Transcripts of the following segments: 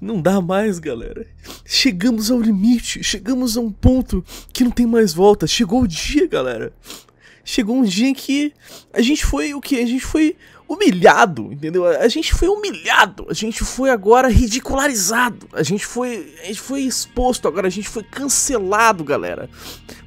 Não dá mais, galera. Chegamos ao limite, chegamos a um ponto que não tem mais volta. Chegou o dia, galera. Chegou um dia em que a gente foi o que? A gente foi humilhado, entendeu? A gente foi humilhado, a gente foi agora ridicularizado, a gente foi, a gente foi exposto agora, a gente foi cancelado, galera,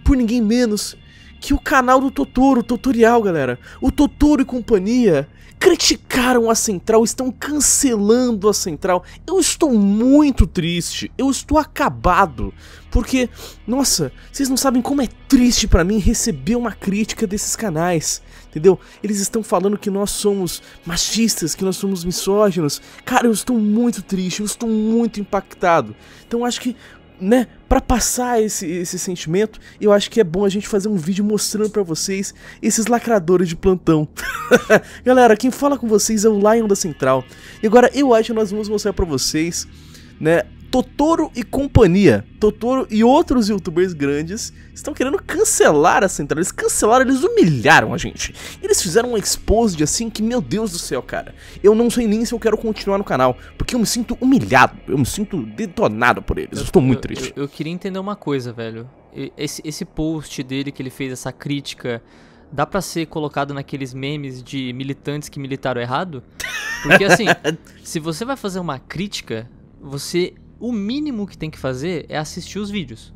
por ninguém menos que o canal do Totoro, o tutorial, galera. O Totoro e companhia criticaram a Central, estão cancelando a Central. Eu estou muito triste, eu estou acabado, porque, nossa, vocês não sabem como é triste para mim receber uma crítica desses canais, entendeu? Eles estão falando que nós somos machistas, que nós somos misóginos. Cara, eu estou muito triste, eu estou muito impactado. Então acho que né, para passar esse, esse sentimento, eu acho que é bom a gente fazer um vídeo mostrando para vocês esses lacradores de plantão. Galera, quem fala com vocês é o Lion da Central. E agora eu acho que nós vamos mostrar para vocês, né, Totoro e companhia, Totoro e outros youtubers grandes estão querendo cancelar a central. Eles cancelaram, eles humilharam a gente. Eles fizeram um exposed assim que, meu Deus do céu, cara. Eu não sei nem se eu quero continuar no canal, porque eu me sinto humilhado, eu me sinto detonado por eles. Eu, estou muito triste. Eu, eu, queria entender uma coisa, velho. Esse, esse post dele que ele fez, essa crítica dá para ser colocado naqueles memes de militantes que militaram errado? Porque assim, se você vai fazer uma crítica, você o mínimo que tem que fazer é assistir os vídeos.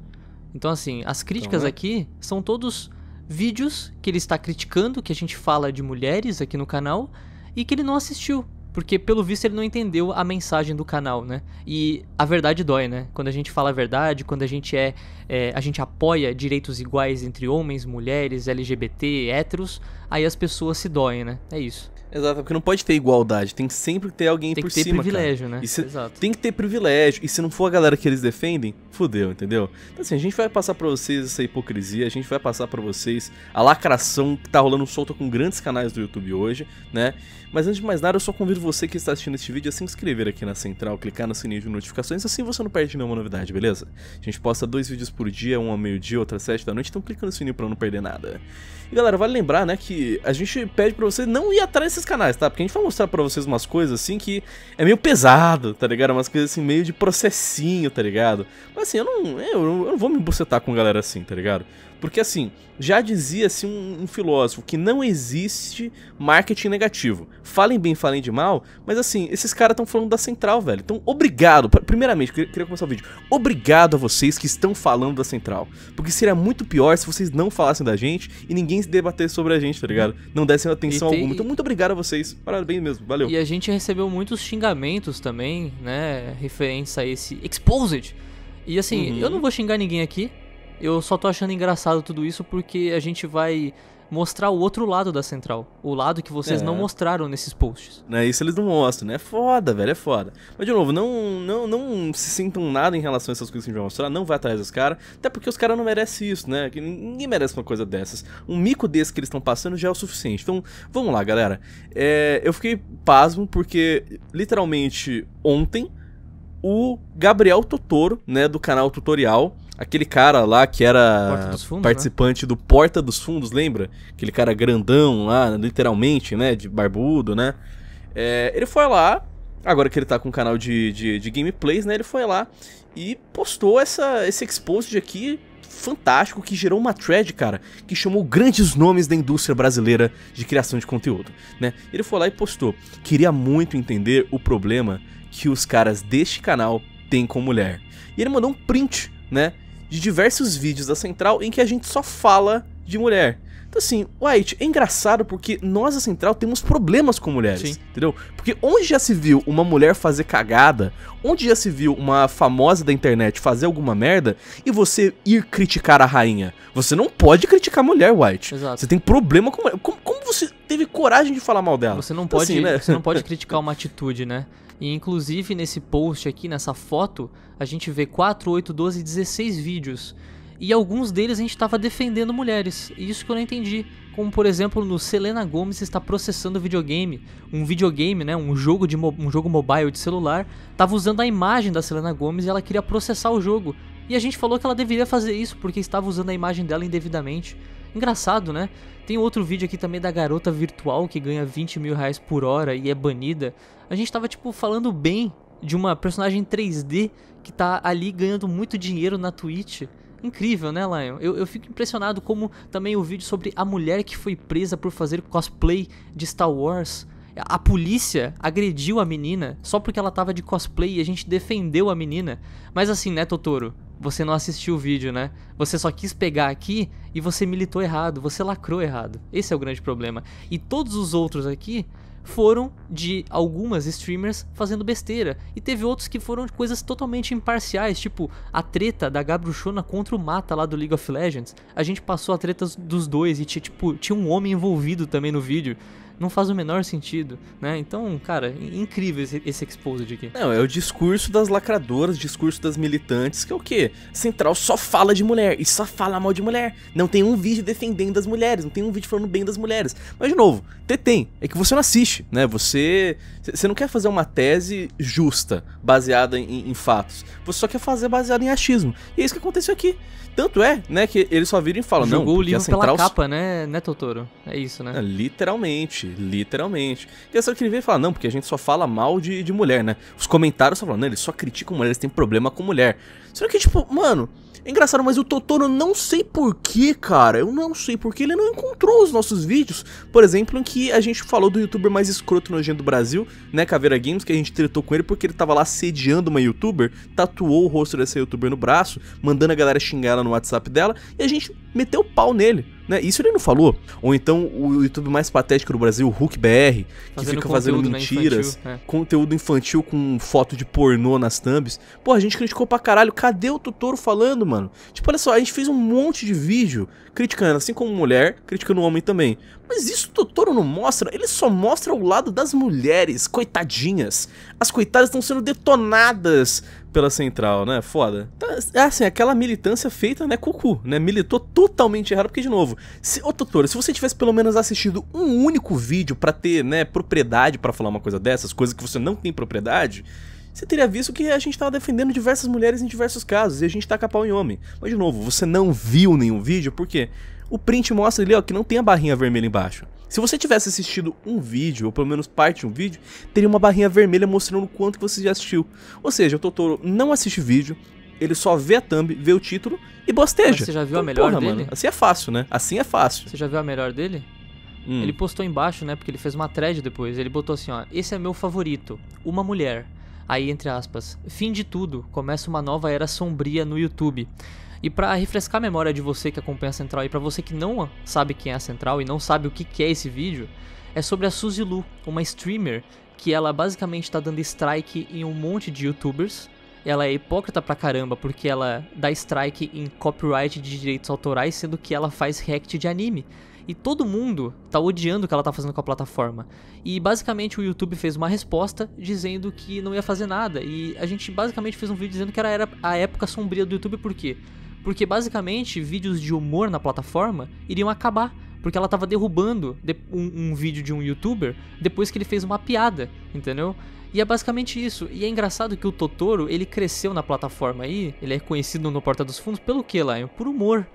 Então, assim, as críticas então, aqui são todos vídeos que ele está criticando, que a gente fala de mulheres aqui no canal, e que ele não assistiu. Porque, pelo visto, ele não entendeu a mensagem do canal, né? E a verdade dói, né? Quando a gente fala a verdade, quando a gente é, é a gente apoia direitos iguais entre homens, mulheres, LGBT, héteros, aí as pessoas se doem, né? É isso. Exato, porque não pode ter igualdade, tem que sempre ter alguém tem por cima. Tem que ter privilégio, cara. né? Se, Exato. Tem que ter privilégio. E se não for a galera que eles defendem, fudeu, entendeu? Então assim, a gente vai passar pra vocês essa hipocrisia, a gente vai passar pra vocês a lacração que tá rolando solta com grandes canais do YouTube hoje, né? Mas antes de mais nada, eu só convido você que está assistindo este vídeo a se inscrever aqui na central, clicar no sininho de notificações, assim você não perde nenhuma novidade, beleza? A gente posta dois vídeos por dia, um ao meio-dia, outro às sete da noite, então clica no sininho pra não perder nada. E galera, vale lembrar, né, que a gente pede pra você não ir atrás desses canais, tá? Porque a gente vai mostrar pra vocês umas coisas assim que é meio pesado, tá ligado? Umas coisas assim meio de processinho, tá ligado? Mas assim, eu não, eu, eu não vou me bucetar com galera assim, tá ligado? Porque assim, já dizia-se um, um, filósofo que não existe marketing negativo. Falem bem, falem de mal, mas assim, esses caras estão falando da central, velho. Então, obrigado. Primeiramente, queria, queria começar o vídeo. Obrigado a vocês que estão falando da central. Porque seria muito pior se vocês não falassem da gente e ninguém se debatesse sobre a gente, tá ligado? Não dessem atenção tem... alguma. Então, muito obrigado a vocês. Parabéns mesmo, valeu. E a gente recebeu muitos xingamentos também, né? Referentes a esse Exposed. E assim, uhum. eu não vou xingar ninguém aqui. Eu só tô achando engraçado tudo isso porque a gente vai mostrar o outro lado da central. O lado que vocês é. não mostraram nesses posts. É, isso eles não mostram, né? É foda, velho, é foda. Mas, de novo, não, não, não se sintam nada em relação a essas coisas que a gente vai mostrar. Não vai atrás dos caras. Até porque os caras não merecem isso, né? Ninguém merece uma coisa dessas. Um mico desse que eles estão passando já é o suficiente. Então, vamos lá, galera. É, eu fiquei pasmo porque, literalmente, ontem, o Gabriel Totoro, né, do canal Tutorial Aquele cara lá que era fundos, né? participante né? do Porta dos Fundos, lembra? Aquele cara grandão lá, literalmente, né? De barbudo, né? É, ele foi lá, agora que ele tá com um canal de, de, de, gameplays, né? Ele foi lá e postou essa, esse exposit aqui fantástico que gerou uma thread, cara, que chamou grandes nomes da indústria brasileira de criação de conteúdo, né? Ele foi lá e postou: "Queria muito entender o problema que os caras deste canal têm com mulher". E ele mandou um print, né? De diversos vídeos da Central em que a gente só fala de mulher. Então assim, White, é engraçado porque nós da Central temos problemas com mulheres, Sim. entendeu? Porque onde já se viu uma mulher fazer cagada, onde já se viu uma famosa da internet fazer alguma merda e você ir criticar a rainha? Você não pode criticar a mulher, White. Exato. Você tem problema com como, como você teve coragem de falar mal dela? Você não então, pode, assim, né? você não pode criticar uma atitude, né? E inclusive nesse post aqui, nessa foto, a gente vê 4, 8, 12, 16 vídeos. E alguns deles a gente estava defendendo mulheres. E isso que eu não entendi. Como por exemplo, no Selena Gomes está processando videogame, um videogame, né, um jogo de um jogo mobile de celular, estava usando a imagem da Selena Gomes e ela queria processar o jogo. E a gente falou que ela deveria fazer isso porque estava usando a imagem dela indevidamente. Engraçado, né? Tem outro vídeo aqui também da garota virtual que ganha 20 mil reais por hora e é banida. A gente tava, tipo, falando bem de uma personagem 3D que tá ali ganhando muito dinheiro na Twitch. Incrível, né, Lion? Eu, eu fico impressionado como também o vídeo sobre a mulher que foi presa por fazer cosplay de Star Wars. A polícia agrediu a menina só porque ela tava de cosplay e a gente defendeu a menina. Mas assim, né, Totoro? Você não assistiu o vídeo, né? Você só quis pegar aqui e você militou errado, você lacrou errado. Esse é o grande problema. E todos os outros aqui foram de algumas streamers fazendo besteira. E teve outros que foram coisas totalmente imparciais, tipo a treta da Gabruchona contra o Mata lá do League of Legends. A gente passou a treta dos dois e tinha, tipo, tinha um homem envolvido também no vídeo não faz o menor sentido, né? Então, cara, incrível esse, esse exposed aqui. Não, é o discurso das lacradoras, discurso das militantes, que é o quê? Central só fala de mulher e só fala mal de mulher. Não tem um vídeo defendendo as mulheres, não tem um vídeo falando bem das mulheres. Mas, de novo, tem, é que você não assiste, né? Você, você não quer fazer uma tese justa, baseada em, em fatos. Você só quer fazer baseada em achismo. E é isso que aconteceu aqui. Tanto é, né, que eles só viram e falam, Jogou não, o livro central... pela capa, né, né, Totoro? É isso, né? É, literalmente, literalmente. E é só que ele veio falar, não, porque a gente só fala mal de, de mulher, né? Os comentários só falam, não, eles só criticam mulher, eles têm problema com mulher. Só que, tipo, mano, é engraçado, mas o Totoro, não sei porquê, cara. Eu não sei porquê ele não encontrou os nossos vídeos. Por exemplo, em que a gente falou do youtuber mais escroto nojento do Brasil, né, Caveira Games, que a gente tretou com ele porque ele tava lá sediando uma youtuber, tatuou o rosto dessa youtuber no braço, mandando a galera xingar ela no WhatsApp dela, e a gente meteu o pau nele. Né? Isso ele não falou. Ou então o YouTube mais patético do Brasil, o Hulk BR, que fica fazendo mentiras, infantil, é. conteúdo infantil com foto de pornô nas thumbs. Pô, a gente criticou pra caralho. Cadê o Totoro falando, mano? Tipo, olha só, a gente fez um monte de vídeo criticando, assim como mulher, criticando o homem também. Mas isso o Totoro não mostra, ele só mostra o lado das mulheres, coitadinhas. As coitadas estão sendo detonadas pela central, né? Foda. Tá, é assim, aquela militância feita, né, cucu, né? Militou totalmente errado, porque, de novo, se, ô Totoro, se você tivesse pelo menos assistido um único vídeo para ter, né, propriedade para falar uma coisa dessas, coisas que você não tem propriedade, você teria visto que a gente tava defendendo diversas mulheres em diversos casos, e a gente taca pau em homem. Mas, de novo, você não viu nenhum vídeo, porque o print mostra ali, ó, que não tem a barrinha vermelha embaixo. Se você tivesse assistido um vídeo, ou pelo menos parte de um vídeo, teria uma barrinha vermelha mostrando o quanto que você já assistiu. Ou seja, o Totoro não assiste vídeo, ele só vê a thumb, vê o título e bosteja. Mas você já viu então, a melhor porra, dele? Mano, assim é fácil, né? Assim é fácil. Você já viu a melhor dele? Hum. Ele postou embaixo, né? Porque ele fez uma thread depois. Ele botou assim, ó. Esse é meu favorito. Uma mulher. Aí, entre aspas. Fim de tudo. Começa uma nova era sombria no YouTube. E para refrescar a memória de você que acompanha a Central e para você que não sabe quem é a Central e não sabe o que, é esse vídeo, é sobre a Suzy Lu, uma streamer que ela basicamente está dando strike em um monte de youtubers. Ela é hipócrita pra caramba porque ela dá strike em copyright de direitos autorais, sendo que ela faz react de anime. E todo mundo tá odiando o que ela tá fazendo com a plataforma. E basicamente o YouTube fez uma resposta dizendo que não ia fazer nada. E a gente basicamente fez um vídeo dizendo que era a época sombria do YouTube, por quê? Porque basicamente vídeos de humor na plataforma iriam acabar. Porque ela tava derrubando um, um vídeo de um youtuber depois que ele fez uma piada, entendeu? E é basicamente isso. E é engraçado que o Totoro, ele cresceu na plataforma aí, ele é conhecido no Porta dos Fundos pelo que, Lion? Por humor.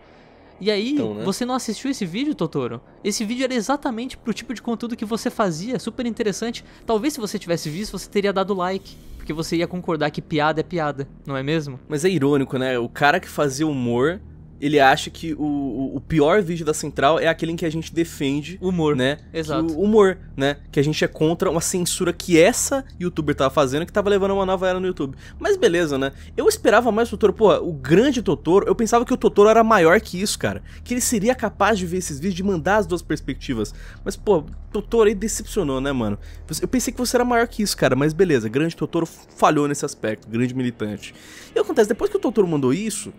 E aí, então, né? você não assistiu esse vídeo, Totoro? Esse vídeo era exatamente pro tipo de conteúdo que você fazia, super interessante. Talvez se você tivesse visto, você teria dado like porque você ia concordar que piada é piada, não é mesmo? Mas é irônico, né? O cara que fazia humor ele acha que o, o pior vídeo da Central é aquele em que a gente defende humor, né? Exato. o humor, né? Que a gente é contra uma censura que essa youtuber tava fazendo que tava levando uma nova era no YouTube. Mas beleza, né? Eu esperava mais o Totoro, pô, o grande Totoro, eu pensava que o Totoro era maior que isso, cara. Que ele seria capaz de ver esses vídeos, de mandar as duas perspectivas. Mas, pô, Totoro aí decepcionou, né, mano? Eu pensei que você era maior que isso, cara, mas beleza, grande Totoro falhou nesse aspecto, grande militante. E acontece, depois que o Totoro mandou isso,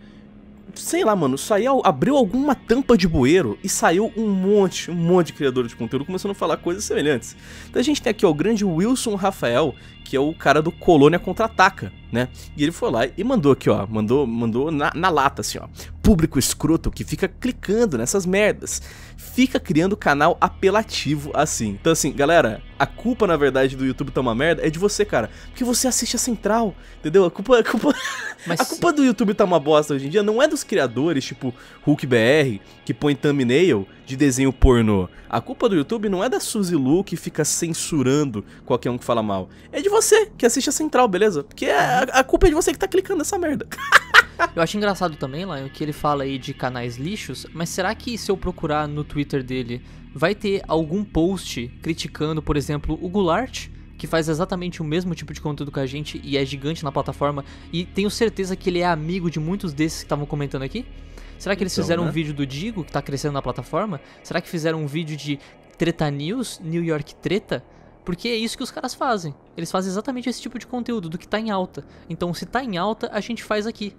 sei lá, mano, saiu, abriu alguma tampa de bueiro e saiu um monte, um monte de criador de conteúdo começando a falar coisas semelhantes. Então a gente tem aqui ó, o grande Wilson Rafael, que é o cara do Colônia Contra-Ataca, né? E ele foi lá e mandou aqui, ó, mandou, mandou na, na lata, assim, ó. Público escroto que fica clicando nessas merdas, fica criando canal apelativo assim. Então assim, galera, a culpa na verdade do YouTube tá uma merda é de você, cara, porque você assiste a Central, entendeu? A culpa, a culpa, Mas... a culpa do YouTube tá uma bosta hoje em dia não é dos criadores, tipo Hulk BR, que põe thumbnail de desenho pornô. A culpa do YouTube não é da Suzy Lu que fica censurando qualquer um que fala mal. É de você que assiste a Central, beleza? Porque a, a culpa é de você que tá clicando nessa merda. Eu acho engraçado também, lá, que ele fala aí de canais lixos, mas será que se eu procurar no Twitter dele, vai ter algum post criticando, por exemplo, o Goulart? Que faz exatamente o mesmo tipo de conteúdo que a gente e é gigante na plataforma, e tenho certeza que ele é amigo de muitos desses que estavam comentando aqui? Será que eles então, fizeram né? um vídeo do Digo, que tá crescendo na plataforma? Será que fizeram um vídeo de Treta News, New York Treta? Porque é isso que os caras fazem. Eles fazem exatamente esse tipo de conteúdo, do que tá em alta. Então, se tá em alta, a gente faz aqui.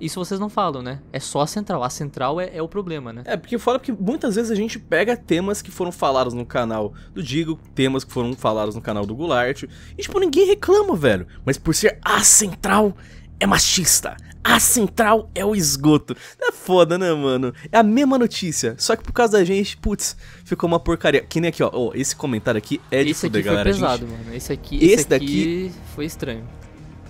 Isso vocês não falam, né? É só a central. A central é, é o problema, né? É, porque fala que muitas vezes a gente pega temas que foram falados no canal do Digo, temas que foram falados no canal do Goulart, e tipo, ninguém reclama, velho. Mas por ser a central, é machista. A central é o esgoto. É foda, né, mano? É a mesma notícia. Só que por causa da gente, putz, ficou uma porcaria. Que nem aqui, ó. Esse comentário aqui é de esse fuder, aqui galera. Foi pesado, gente... mano. Esse aqui, esse, esse daqui foi estranho.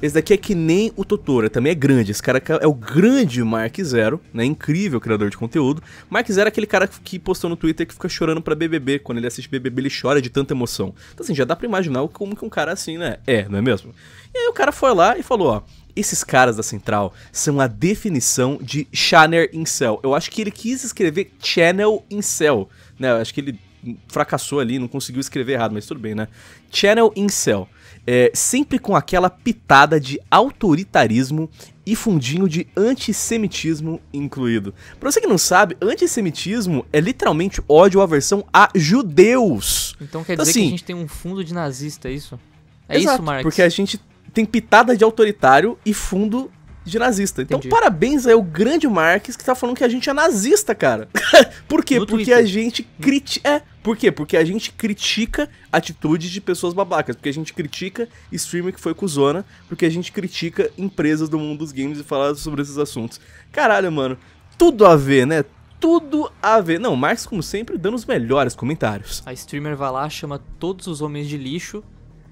Esse daqui é que nem o Totoro, também é grande. Esse cara é o grande Mark Zero, né? Incrível criador de conteúdo. Mark Zero é aquele cara que postou no Twitter que fica chorando pra BBB. Quando ele assiste BBB, ele chora de tanta emoção. Então, assim, já dá pra imaginar como que um cara assim, né? É, não é mesmo? E aí o cara foi lá e falou: ó, esses caras da Central são a definição de Channel Incel. Eu acho que ele quis escrever Channel Incel, né? Eu acho que ele fracassou ali, não conseguiu escrever errado, mas tudo bem, né? Channel Incel é, sempre com aquela pitada de autoritarismo e fundinho de antissemitismo incluído. Pra você que não sabe, antissemitismo é literalmente ódio, aversão a judeus. Então quer então, dizer assim, que a gente tem um fundo de nazista, é isso? É exato, isso, Marx? porque a gente tem pitada de autoritário e fundo de nazista. Então, Entendi. parabéns aí ao grande Marques que tá falando que a gente é nazista, cara. Por quê? No Porque Twitter. a gente critica. É, por quê? Porque a gente critica atitudes de pessoas babacas. Porque a gente critica streamer que foi cuzona. Porque a gente critica empresas do mundo dos games e fala sobre esses assuntos. Caralho, mano. Tudo a ver, né? Tudo a ver. Não, Marques, como sempre, dando os melhores comentários. A streamer vai lá, chama todos os homens de lixo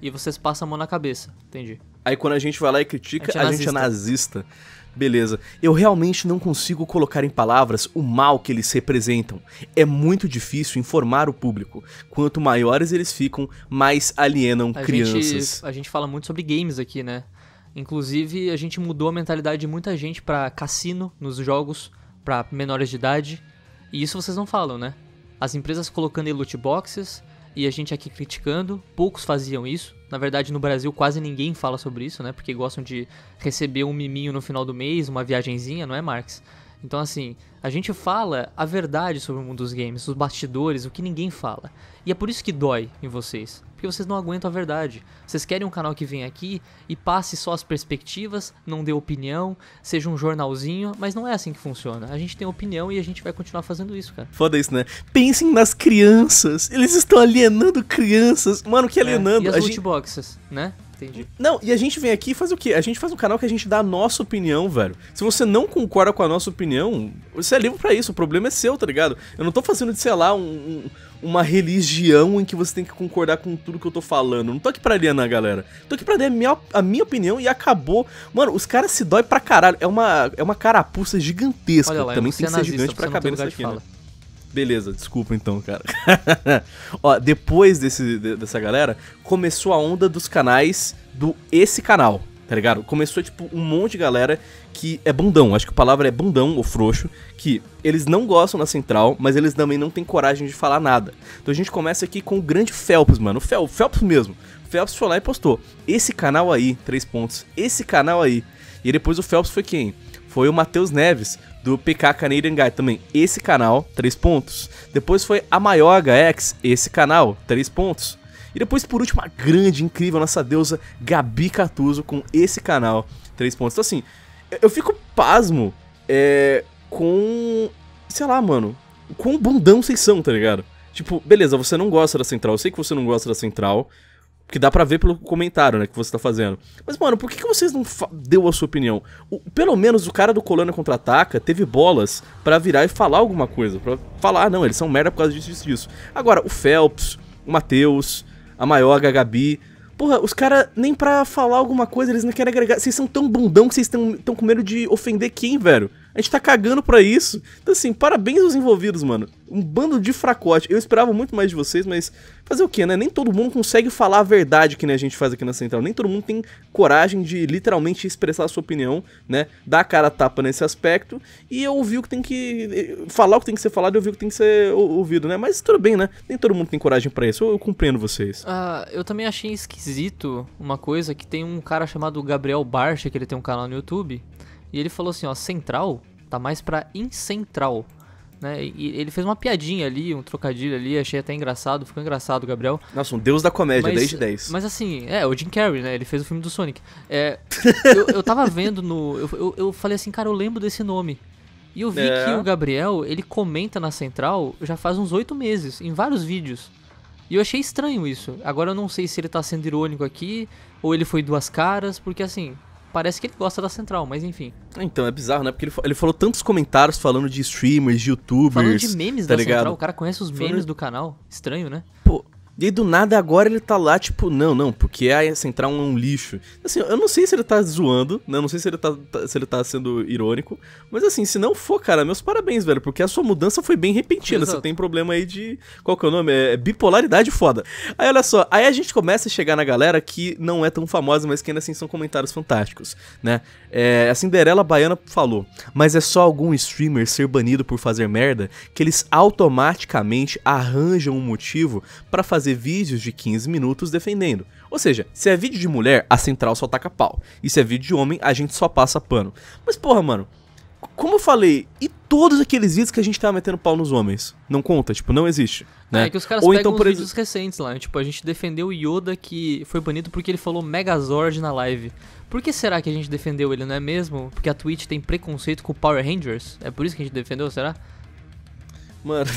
e vocês passam a mão na cabeça. Entendi. Aí quando a gente vai lá e critica, a gente é, a gente é nazista. Beleza. Eu realmente não consigo colocar em palavras o mal que eles representam. É muito difícil informar o público. Quanto maiores eles ficam, mais alienam a crianças. Gente, a gente fala muito sobre games aqui, né? Inclusive, a gente mudou a mentalidade de muita gente para cassino nos jogos, para menores de idade. E isso vocês não falam, né? As empresas colocando em loot boxes, e a gente aqui criticando. Poucos faziam isso. Na verdade, no Brasil quase ninguém fala sobre isso, né? Porque gostam de receber um miminho no final do mês, uma viagenzinha, não é, Marx? Então, assim, a gente fala a verdade sobre o mundo dos games, os bastidores, o que ninguém fala. E é por isso que dói em vocês. Porque vocês não aguentam a verdade. Vocês querem um canal que venha aqui e passe só as perspectivas, não dê opinião, seja um jornalzinho, mas não é assim que funciona. A gente tem opinião e a gente vai continuar fazendo isso, cara. Foda isso, né? Pensem nas crianças. Eles estão alienando crianças. Mano, que alienando. É. E as a gente... boxes, né? Entendi. Não, e a gente vem aqui e faz o quê? A gente faz um canal que a gente dá a nossa opinião, velho. Se você não concorda com a nossa opinião, você é livre para isso. O problema é seu, tá ligado? Eu não tô fazendo de, sei lá, um, um, uma religião em que você tem que concordar com tudo que eu tô falando. Não tô aqui pra alienar a galera. Tô aqui pra dar a minha, a minha opinião e acabou. Mano, os caras se dói pra caralho. É uma, é uma carapuça gigantesca. Olha lá, Também tem que ser gigante pra caber nisso aqui, né? Beleza, desculpa então, cara. Ó, depois desse, dessa galera, começou a onda dos canais do esse canal, tá ligado? Começou, tipo, um monte de galera que é bundão, acho que a palavra é bundão ou frouxo, que eles não gostam da central, mas eles também não têm coragem de falar nada. Então a gente começa aqui com o grande Phelps, mano, o Phelps, Phelps mesmo. O Phelps foi lá e postou, esse canal aí, três pontos, esse canal aí. E depois o Phelps foi quem? Foi o Matheus Neves, do PK Canadian Guy também. Esse canal, 3 pontos. Depois foi a maior HX, esse canal, 3 pontos. E depois, por último, a grande, incrível, nossa deusa Gabi Catuso com esse canal, 3 pontos. Então, assim, eu fico pasmo é, com. Sei lá, mano. Com bundão vocês são, tá ligado? Tipo, beleza, você não gosta da central. Eu sei que você não gosta da central. Porque dá pra ver pelo comentário, né, que você tá fazendo. Mas, mano, por que, que vocês não deu a sua opinião? O, pelo menos o cara do Colônia Contra-Ataca teve bolas para virar e falar alguma coisa. para falar, ah, não, eles são merda por causa disso, disso, disso. Agora, o Phelps, o Matheus, a Maioga, a Gabi... Porra, os caras nem pra falar alguma coisa, eles não querem agregar. Vocês são tão bundão que vocês estão com medo de ofender quem, velho? A gente tá cagando pra isso. Então, assim, parabéns aos envolvidos, mano. Um bando de fracote. Eu esperava muito mais de vocês, mas fazer o quê, né? Nem todo mundo consegue falar a verdade que nem a gente faz aqui na Central. Nem todo mundo tem coragem de literalmente expressar a sua opinião, né? Dar a cara a tapa nesse aspecto e ouvir o que tem que. falar o que tem que ser falado e ouvir o que tem que ser ouvido, né? Mas tudo bem, né? Nem todo mundo tem coragem para isso. Eu, eu, compreendo vocês. Uh, eu também achei esquisito uma coisa que tem um cara chamado Gabriel Barcha, que ele tem um canal no YouTube. E ele falou assim, ó, central tá mais pra incentral. Né? E ele fez uma piadinha ali, um trocadilho ali, achei até engraçado, ficou engraçado, Gabriel. Nossa, um deus da comédia, mas, 10 de 10. Mas assim, é, o Jim Carrey, né? Ele fez o filme do Sonic. É, eu, eu tava vendo no. Eu, eu, eu, falei assim, cara, eu lembro desse nome. E eu vi é. que o Gabriel, ele comenta na Central já faz uns oito meses, em vários vídeos. E eu achei estranho isso. Agora eu não sei se ele tá sendo irônico aqui, ou ele foi duas caras, porque assim, parece que ele gosta da Central, mas enfim. Então, é bizarro, né? Porque ele, ele falou tantos comentários falando de streamers, de youtubers. Falando de memes tá da ligado? Central, o cara conhece os memes falando... do canal. Estranho, né? Pô, e aí, do nada, agora ele tá lá, tipo, não, não, porque a Central é um lixo. Assim, eu não sei se ele tá zoando, né? Eu não sei se ele tá, tá, se ele tá sendo irônico. Mas assim, se não for, cara, meus parabéns, velho. Porque a sua mudança foi bem repentina. Exato. Você tem problema aí de. Qual que é o nome? É bipolaridade foda. Aí, olha só, aí a gente começa a chegar na galera que não é tão famosa, mas que ainda assim são comentários fantásticos, né? É, a Cinderela Baiana falou, mas é só algum streamer ser banido por fazer merda que eles automaticamente arranjam um motivo para fazer fazer vídeos de 15 minutos defendendo. Ou seja, se é vídeo de mulher, a central só taca pau. E se é vídeo de homem, a gente só passa pano. Mas porra, mano, como eu falei, e todos aqueles vídeos que a gente tava metendo pau nos homens? Não conta, tipo, não existe. Né? É que os caras Ou pegam então, por vídeos recentes lá, tipo, a gente defendeu o Yoda que foi banido porque ele falou Megazord na live. Por que será que a gente defendeu ele, não é mesmo? Porque a Twitch tem preconceito com Power Rangers? É por isso que a gente defendeu, será? Mano,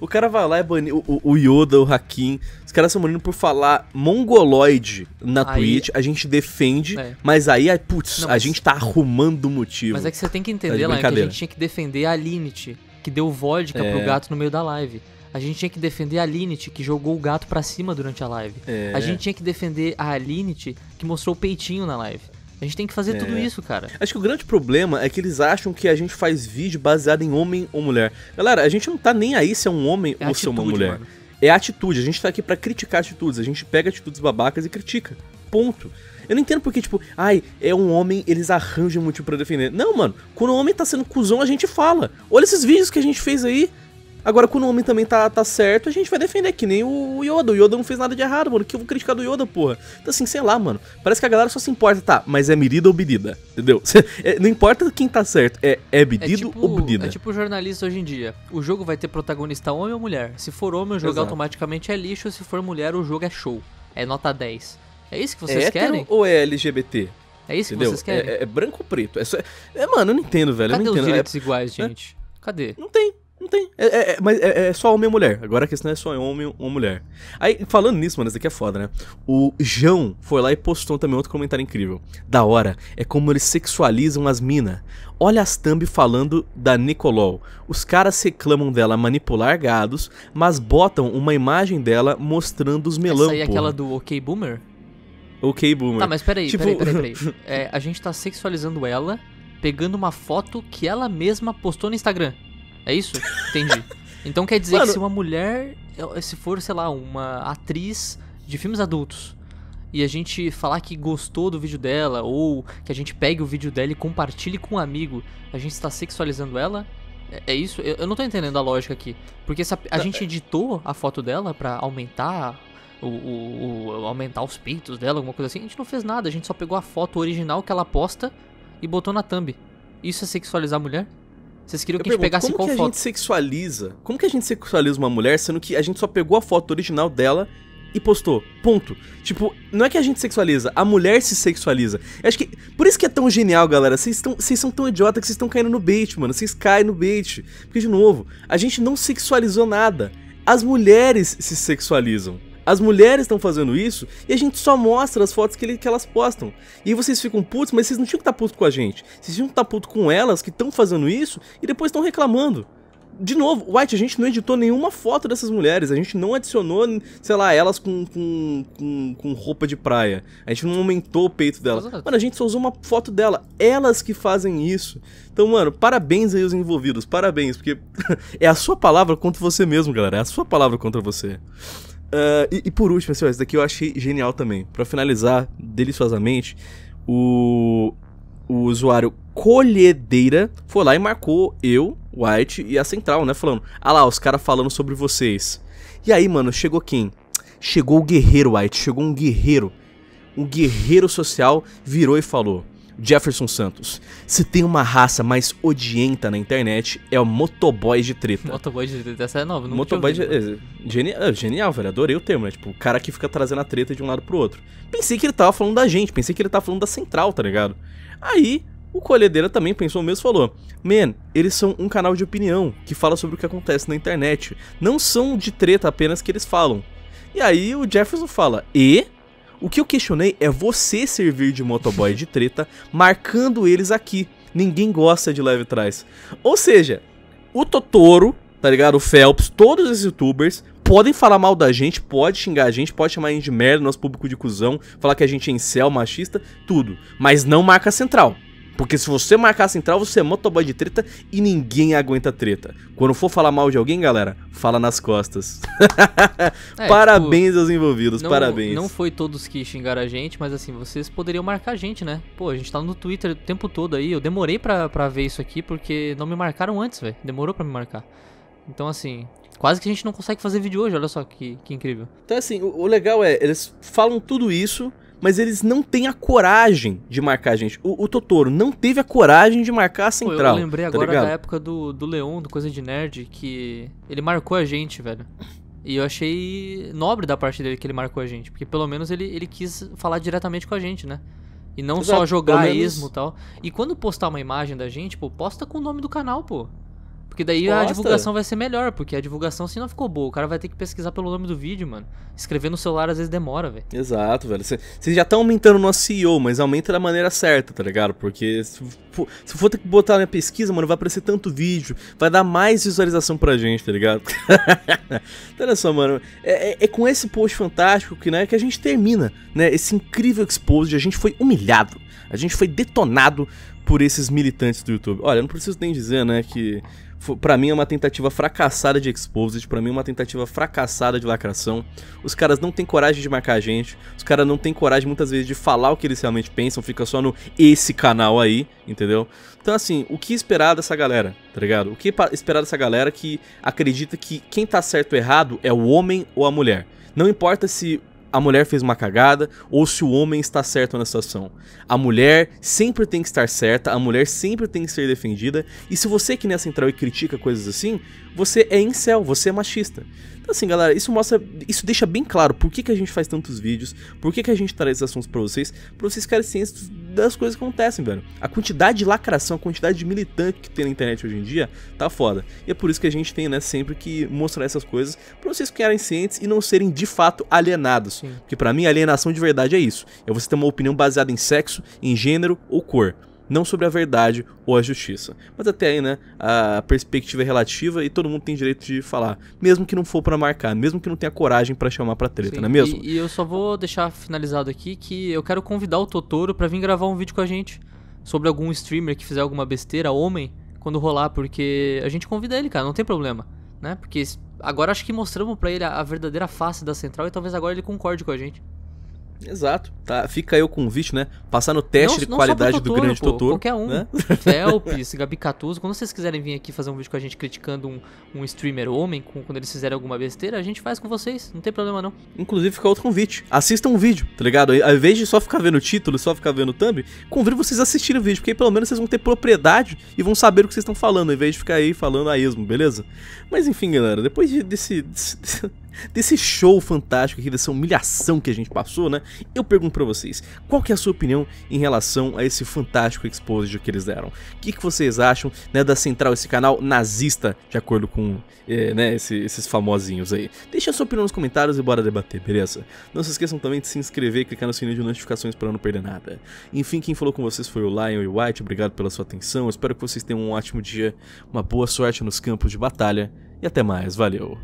o cara vai lá e bane o, o, Yoda, o Hakim. Os caras são banidos por falar mongoloide na aí, Twitch. A gente defende, é. mas aí, putz, Não, mas... a gente tá arrumando o motivo. Mas é que você tem que entender, lá, que a gente tinha que defender a Linity, que deu vodka é. pro gato no meio da live. A gente tinha que defender a Linity, que jogou o gato pra cima durante a live. É. A gente tinha que defender a Linity, que mostrou o peitinho na live. A gente tem que fazer é. tudo isso, cara. Acho que o grande problema é que eles acham que a gente faz vídeo baseado em homem ou mulher. Galera, a gente não tá nem aí se é um homem é ou atitude, se é uma mulher. Mano. É atitude. A gente tá aqui para criticar atitudes. A gente pega atitudes babacas e critica. Ponto. Eu não entendo porque, tipo, ai, é um homem, eles arranjam um motivo pra defender. Não, mano, quando o homem tá sendo cuzão, a gente fala. Olha esses vídeos que a gente fez aí. Agora, quando o homem também tá, tá certo, a gente vai defender, que nem o Yoda. O Yoda não fez nada de errado, mano. Que eu vou criticar do Yoda, porra. Então, assim, sei lá, mano. Parece que a galera só se importa, tá, mas é medida ou medida, entendeu? É, não importa quem tá certo, é, é medido é tipo, ou medida. É tipo jornalista hoje em dia. O jogo vai ter protagonista homem ou mulher. Se for homem, o jogo Exato. automaticamente é lixo. Se for mulher, o jogo é show. É nota 10. É isso que vocês é querem? ou é LGBT? É isso Entendeu? que vocês querem? É, é branco ou preto? É, só... é, mano, eu não entendo, velho. Cadê eu não os entendo. direitos iguais, gente? Cadê? Não tem. Não tem. É, é, é mas é, é, só homem e mulher. Agora a questão é só homem ou mulher. Aí, falando nisso, mano, isso aqui é foda, né? O João foi lá e postou também outro comentário incrível. Da hora. É como eles sexualizam as minas. Olha as thumb falando da Nicolol. Os caras reclamam dela manipular gados, mas botam uma imagem dela mostrando os melão. Essa aí é aquela do OK Boomer? OK Boomer. Tá, mas peraí, tipo... peraí, peraí, peraí. É, a gente tá sexualizando ela, pegando uma foto que ela mesma postou no Instagram. É isso? Entendi. Então quer dizer Mano... que se uma mulher, se for, sei lá, uma atriz de filmes adultos, e a gente falar que gostou do vídeo dela, ou que a gente pegue o vídeo dela e compartilhe com um amigo, a gente está sexualizando ela? É, é isso? Eu, não tô entendendo a lógica aqui. Porque a, a gente é editou a foto dela para aumentar o, o, o, aumentar os peitos dela, alguma coisa assim. A gente não fez nada, a gente só pegou a foto original que ela posta e botou na thumb. Isso é sexualizar a mulher? Vocês queriam que a gente pegasse como qual que a gente sexualiza? Como que a gente sexualiza uma mulher sendo que a gente só pegou a foto original dela e postou? Ponto. Tipo, não é que a gente sexualiza, a mulher se sexualiza. Eu acho que por isso que é tão genial, galera. Vocês são tão idiota que vocês estão caindo no bait, mano. Vocês caem no bait. Porque de novo, a gente não sexualizou nada. As mulheres se sexualizam. As mulheres estão fazendo isso e a gente só mostra as fotos que, ele, que elas postam. E aí vocês ficam putos, mas vocês não tinham que estar tá putos com a gente. Vocês tinham que estar tá putos com elas que estão fazendo isso e depois estão reclamando de novo, White, a gente não editou nenhuma foto dessas mulheres, a gente não adicionou, sei lá, elas com, com, com, com roupa de praia, a gente não aumentou o peito dela. Mano, a gente só usou uma foto dela, elas que fazem isso. Então, mano, parabéns aí os envolvidos, parabéns, porque é a sua palavra contra você mesmo, galera, é a sua palavra contra você. Uh, e, e, por último, assim, ó, esse daqui eu achei genial também. Para finalizar deliciosamente, o, o usuário Colhedeira foi lá e marcou eu, White e a Central, né? Falando, ah lá, os caras falando sobre vocês. E aí, mano, chegou quem? Chegou o guerreiro, White, chegou um guerreiro. Um guerreiro social virou e falou: Jefferson Santos, se tem uma raça mais odienta na internet, é o motoboy de treta. Motoboy de treta, essa é nova, não Motoboy de é, genial, é, genial, velho, adorei o termo, né? Tipo, o cara que fica trazendo a treta de um lado pro outro. Pensei que ele tava falando da gente, pensei que ele tava falando da central, tá ligado? Aí, o Colhedeira também pensou o mesmo falou: Man, eles são um canal de opinião que fala sobre o que acontece na internet. Não são de treta apenas que eles falam. E aí o Jefferson fala: E? O que eu questionei é você servir de motoboy de treta, marcando eles aqui. Ninguém gosta de leve trás. Ou seja, o Totoro, tá ligado? O Phelps, todos os youtubers podem falar mal da gente, pode xingar a gente, pode chamar a gente de merda, nosso público de cuzão, falar que a gente é incel, machista, tudo. Mas não marca central. Porque se você marcar central, você é motoboy de treta e ninguém aguenta treta. Quando for falar mal de alguém, galera, fala nas costas. é, parabéns tipo, aos envolvidos, não, parabéns. Não foi todos que xingaram a gente, mas assim, vocês poderiam marcar a gente, né? Pô, a gente tá no Twitter o tempo todo aí. Eu demorei pra, pra ver isso aqui porque não me marcaram antes, velho. Demorou pra me marcar. Então, assim, Quase que a gente não consegue fazer vídeo hoje, olha só que, que incrível. Então, assim, o, o legal é, eles falam tudo isso, mas eles não têm a coragem de marcar a gente. O, o Totoro não teve a coragem de marcar a central. Pô, eu lembrei tá agora da época do, do Leon, do Coisa de Nerd, que ele marcou a gente, velho. E eu achei nobre da parte dele que ele marcou a gente. Porque pelo menos ele, ele quis falar diretamente com a gente, né? E não Exato, só jogar menos... esmo e tal. E quando postar uma imagem da gente, pô, posta com o nome do canal, pô. Porque daí Posta. a divulgação vai ser melhor, porque a divulgação se não ficou boa. O cara vai ter que pesquisar pelo nome do vídeo, mano. Escrever no celular às vezes demora, velho. Exato, velho. Vocês já estão aumentando o nosso CEO, mas aumenta da maneira certa, tá ligado? Porque se for, se for ter que botar na pesquisa, mano, vai aparecer tanto vídeo, vai dar mais visualização pra gente, tá ligado? então, olha só, mano. É, é, é, com esse post fantástico que, né, que a gente termina, né? Esse incrível expose. A gente foi humilhado. A gente foi detonado por esses militantes do YouTube. Olha, eu não preciso nem dizer, né, que para mim é uma tentativa fracassada de exposed, para mim é uma tentativa fracassada de lacração. Os caras não têm coragem de marcar a gente, os caras não têm coragem muitas vezes de falar o que eles realmente pensam, fica só no esse canal aí, entendeu? Então assim, o que esperar dessa galera, tá ligado? O que esperar dessa galera que acredita que quem tá certo ou errado é o homem ou a mulher. Não importa se a mulher fez uma cagada ou se o homem está certo na situação. A mulher sempre tem que estar certa, a mulher sempre tem que ser defendida, e se você que nem a central e critica coisas assim, você é incel, você é machista. Então assim, galera, isso mostra, isso deixa bem claro por que, que a gente faz tantos vídeos, por que, que a gente traz esses assuntos pra vocês, pra vocês ficarem cientes das coisas que acontecem, velho. A quantidade de lacração, a quantidade de militante que tem na internet hoje em dia, tá foda. E é por isso que a gente tem, né, sempre que mostrar essas coisas pra vocês ficarem cientes e não serem de fato alienados. Sim. Porque para mim, alienação de verdade é isso. É você ter uma opinião baseada em sexo, em gênero ou cor não sobre a verdade ou a justiça. Mas até aí, né, a perspectiva é relativa e todo mundo tem direito de falar, mesmo que não for para marcar, mesmo que não tenha coragem para chamar pra treta, Sim, não é mesmo? E, e, eu só vou deixar finalizado aqui que eu quero convidar o Totoro para vir gravar um vídeo com a gente sobre algum streamer que fizer alguma besteira, homem, quando rolar, porque a gente convida ele, cara, não tem problema, né? Porque agora acho que mostramos para ele a, a verdadeira face da central e talvez agora ele concorde com a gente. Exato. Tá, fica aí o convite, né? Passar no teste não, de não qualidade Totoro, do grande pô, Totoro. Qualquer um. Né? Felps, Gabi Catuso. Quando vocês quiserem vir aqui fazer um vídeo com a gente criticando um, um streamer homem, com, quando eles fizerem alguma besteira, a gente faz com vocês. Não tem problema, não. Inclusive, fica outro convite. Assistam um vídeo, tá ligado? Ao invés de só ficar vendo o título, só ficar vendo o thumb, convido vocês a assistirem o vídeo, porque aí pelo menos vocês vão ter propriedade e vão saber o que vocês estão falando, ao invés de ficar aí falando a esmo, beleza? Mas enfim, galera, depois de, desse, desse desse show fantástico aqui, dessa humilhação que a gente passou, né? Eu pergunto pra vocês, qual que é a sua opinião em relação a esse fantástico exposed que eles deram? O que, que vocês acham né, da Central, esse canal nazista, de acordo com é, né, esse, esses famosinhos aí? Deixa a sua opinião nos comentários e bora debater, beleza? Não se esqueçam também de se inscrever e clicar no sininho de notificações para não perder nada. Enfim, quem falou com vocês foi o Lion e o White, obrigado pela sua atenção, espero que vocês tenham um ótimo dia, uma boa sorte nos campos de batalha e até mais, valeu!